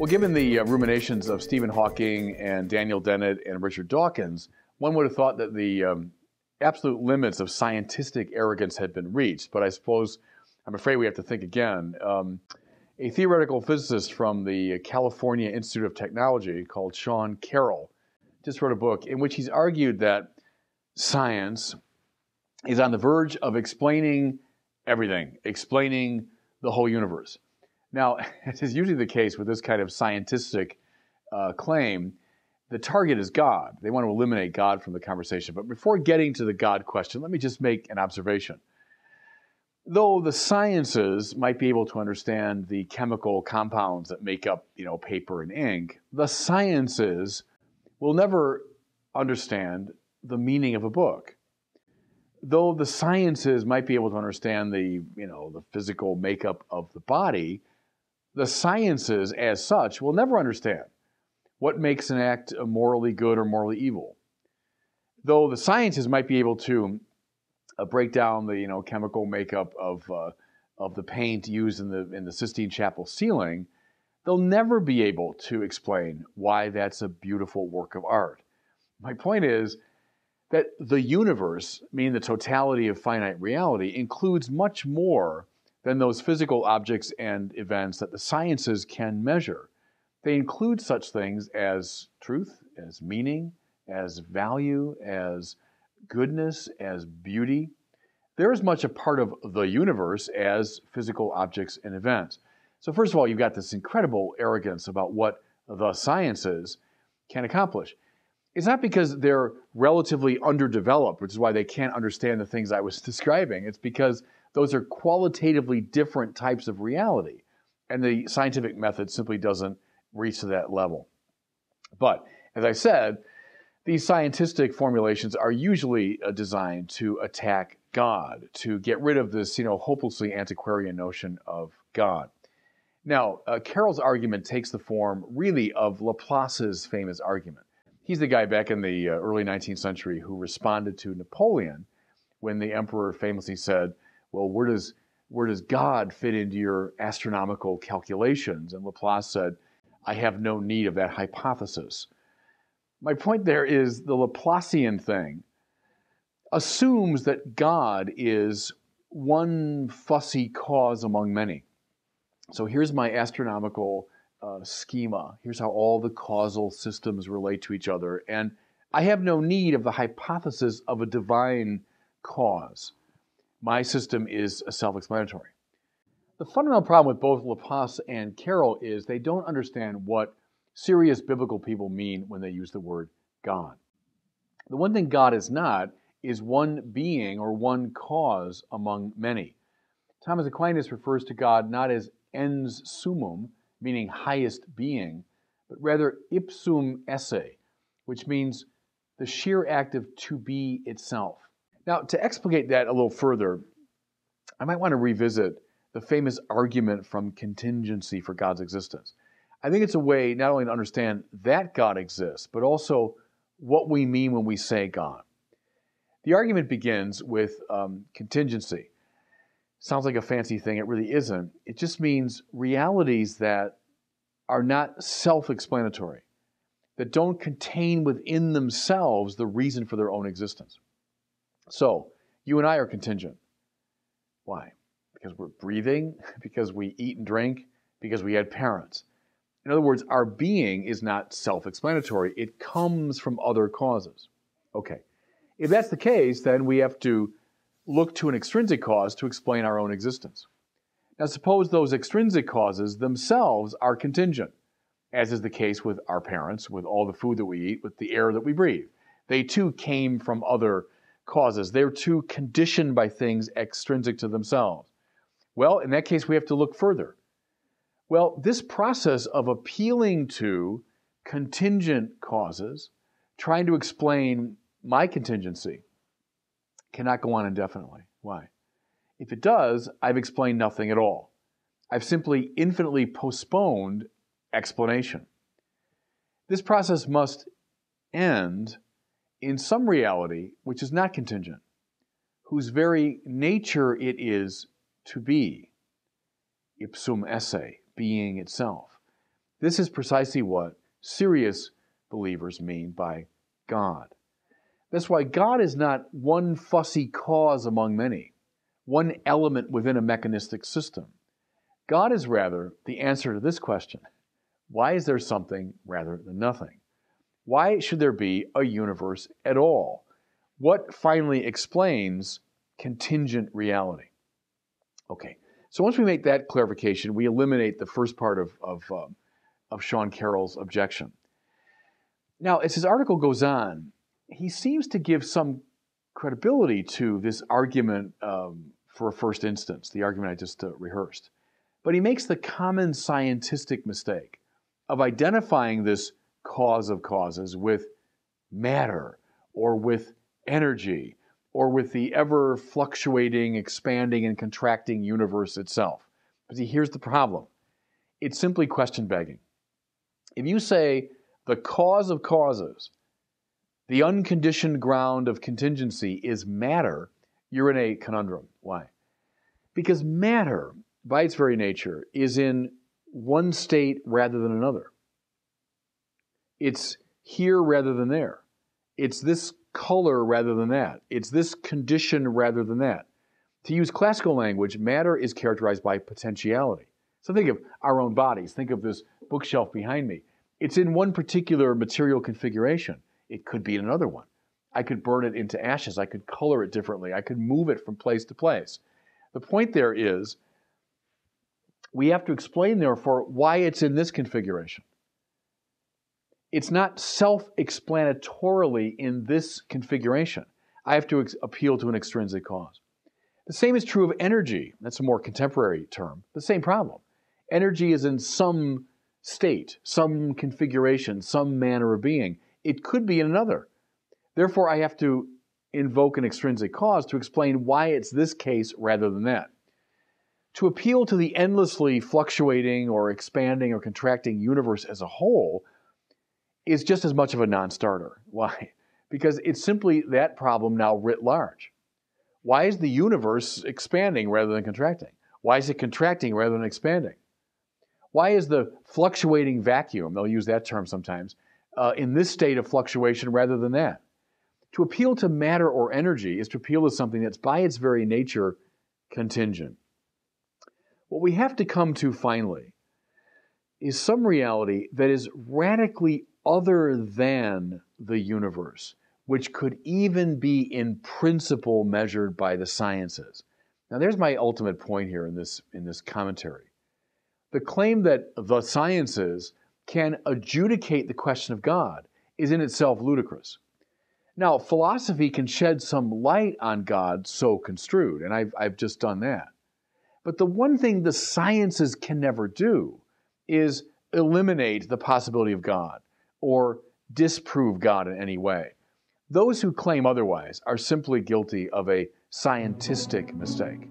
Well, given the uh, ruminations of Stephen Hawking and Daniel Dennett and Richard Dawkins, one would have thought that the um, absolute limits of scientific arrogance had been reached. But I suppose, I'm afraid we have to think again. Um, a theoretical physicist from the California Institute of Technology called Sean Carroll just wrote a book in which he's argued that science is on the verge of explaining everything, explaining the whole universe. Now, as is usually the case with this kind of scientific uh, claim, the target is God. They want to eliminate God from the conversation. But before getting to the God question, let me just make an observation. Though the sciences might be able to understand the chemical compounds that make up, you know, paper and ink, the sciences will never understand the meaning of a book. Though the sciences might be able to understand the, you know, the physical makeup of the body, the sciences, as such, will never understand what makes an act morally good or morally evil. Though the sciences might be able to uh, break down the you know chemical makeup of uh, of the paint used in the in the Sistine Chapel ceiling, they'll never be able to explain why that's a beautiful work of art. My point is that the universe, meaning the totality of finite reality, includes much more than those physical objects and events that the sciences can measure. They include such things as truth, as meaning, as value, as goodness, as beauty. They're as much a part of the universe as physical objects and events. So, first of all, you've got this incredible arrogance about what the sciences can accomplish. It's not because they're relatively underdeveloped, which is why they can't understand the things I was describing. It's because those are qualitatively different types of reality. And the scientific method simply doesn't reach to that level. But as I said, these scientific formulations are usually uh, designed to attack God, to get rid of this, you know, hopelessly antiquarian notion of God. Now, uh, Carroll's argument takes the form really of Laplace's famous argument. He's the guy back in the uh, early 19th century who responded to Napoleon when the emperor famously said, well, where does where does God fit into your astronomical calculations? And Laplace said, I have no need of that hypothesis. My point there is the Laplacian thing assumes that God is one fussy cause among many. So here's my astronomical uh, schema. Here's how all the causal systems relate to each other. And I have no need of the hypothesis of a divine cause my system is self explanatory. The fundamental problem with both Laplace and Carroll is they don't understand what serious biblical people mean when they use the word God. The one thing God is not is one being or one cause among many. Thomas Aquinas refers to God not as ens summum, meaning highest being, but rather ipsum esse, which means the sheer act of to be itself. Now, to explicate that a little further, I might want to revisit the famous argument from contingency for God's existence. I think it's a way not only to understand that God exists, but also what we mean when we say God. The argument begins with um, contingency. Sounds like a fancy thing, it really isn't. It just means realities that are not self explanatory, that don't contain within themselves the reason for their own existence. So, you and I are contingent. Why? Because we're breathing, because we eat and drink, because we had parents. In other words, our being is not self explanatory, it comes from other causes. Okay. If that's the case, then we have to look to an extrinsic cause to explain our own existence. Now, suppose those extrinsic causes themselves are contingent, as is the case with our parents, with all the food that we eat, with the air that we breathe. They too came from other causes. They're too conditioned by things extrinsic to themselves. Well, in that case, we have to look further. Well, this process of appealing to contingent causes, trying to explain my contingency, cannot go on indefinitely. Why? If it does, I've explained nothing at all. I've simply infinitely postponed explanation. This process must end in some reality which is not contingent, whose very nature it is to be, ipsum esse, being itself. This is precisely what serious believers mean by God. That's why God is not one fussy cause among many, one element within a mechanistic system. God is rather the answer to this question why is there something rather than nothing? Why should there be a universe at all? What finally explains contingent reality? Okay, so once we make that clarification, we eliminate the first part of, of, um, of Sean Carroll's objection. Now, as his article goes on, he seems to give some credibility to this argument um, for a first instance, the argument I just uh, rehearsed. But he makes the common scientific mistake of identifying this cause of causes with matter or with energy or with the ever fluctuating, expanding, and contracting universe itself. But see, here's the problem it's simply question begging. If you say the cause of causes, the unconditioned ground of contingency is matter, you're in a conundrum. Why? Because matter, by its very nature, is in one state rather than another. It's here rather than there. It's this color rather than that. It's this condition rather than that. To use classical language, matter is characterized by potentiality. So think of our own bodies. Think of this bookshelf behind me. It's in one particular material configuration. It could be in another one. I could burn it into ashes. I could color it differently. I could move it from place to place. The point there is we have to explain, therefore, why it's in this configuration. It's not self explanatorily in this configuration. I have to ex- appeal to an extrinsic cause. The same is true of energy. That's a more contemporary term. The same problem. Energy is in some state, some configuration, some manner of being. It could be in another. Therefore, I have to invoke an extrinsic cause to explain why it's this case rather than that. To appeal to the endlessly fluctuating or expanding or contracting universe as a whole is just as much of a non starter. Why? Because it's simply that problem now writ large. Why is the universe expanding rather than contracting? Why is it contracting rather than expanding? Why is the fluctuating vacuum, they'll use that term sometimes, uh, in this state of fluctuation rather than that? To appeal to matter or energy is to appeal to something that's by its very nature contingent. What we have to come to finally is some reality that is radically other than the universe, which could even be in principle measured by the sciences. Now, there's my ultimate point here in this, in this commentary. The claim that the sciences can adjudicate the question of God is in itself ludicrous. Now, philosophy can shed some light on God so construed, and I've, I've just done that. But the one thing the sciences can never do is eliminate the possibility of God or disprove God in any way. Those who claim otherwise are simply guilty of a scientistic mistake.